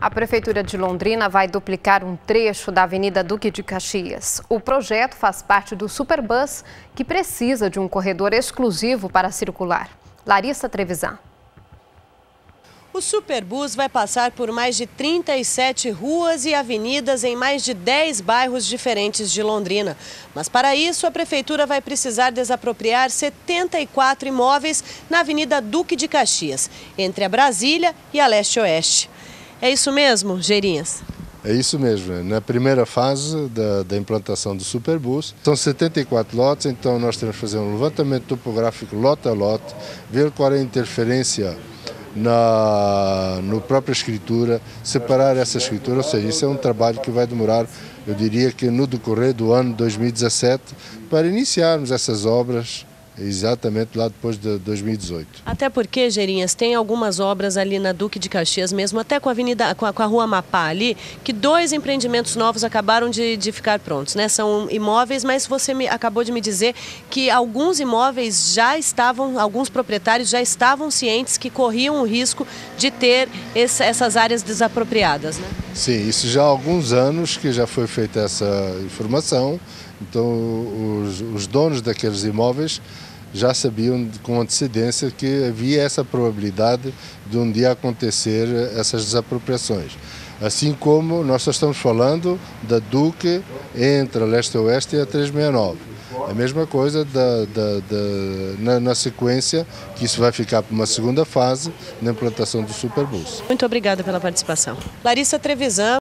A Prefeitura de Londrina vai duplicar um trecho da Avenida Duque de Caxias. O projeto faz parte do Superbus, que precisa de um corredor exclusivo para circular. Larissa Trevisan. O Superbus vai passar por mais de 37 ruas e avenidas em mais de 10 bairros diferentes de Londrina. Mas para isso, a Prefeitura vai precisar desapropriar 74 imóveis na Avenida Duque de Caxias, entre a Brasília e a Leste-Oeste. É isso mesmo, Geirinhas? É isso mesmo, é na primeira fase da, da, implantação do Superbus. São 74 lotes, então nós temos que fazer um levantamento topográfico lote a lote, ver qual é a interferência na no própria escritura, separar essa escritura, ou seja, isso é um trabalho que vai demorar, eu diria que no decorrer do ano 2017, para iniciarmos essas obras Exatamente lá depois de 2018. Até porque, Gerinhas, tem algumas obras ali na Duque de Caxias mesmo, até com a Avenida, com a, com a Rua Mapá ali, que dois empreendimentos novos acabaram de, de ficar prontos, né? São imóveis, mas você me, acabou de me dizer que alguns imóveis já estavam, alguns proprietários já estavam cientes que corriam o risco de ter esse, essas áreas desapropriadas, né? Sim, isso já há alguns anos que já foi feita essa informação, então os, os donos daqueles imóveis já sabiam com antecedência que havia essa probabilidade de um dia acontecer essas desapropriações. Assim como nós só estamos falando da Duque entre a Leste e Oeste e a 369. A mesma coisa da, da, da, na, na, sequência, que isso vai ficar para uma segunda fase na implantação do Superbus. Muito obrigada pela participação. Larissa Trevisan.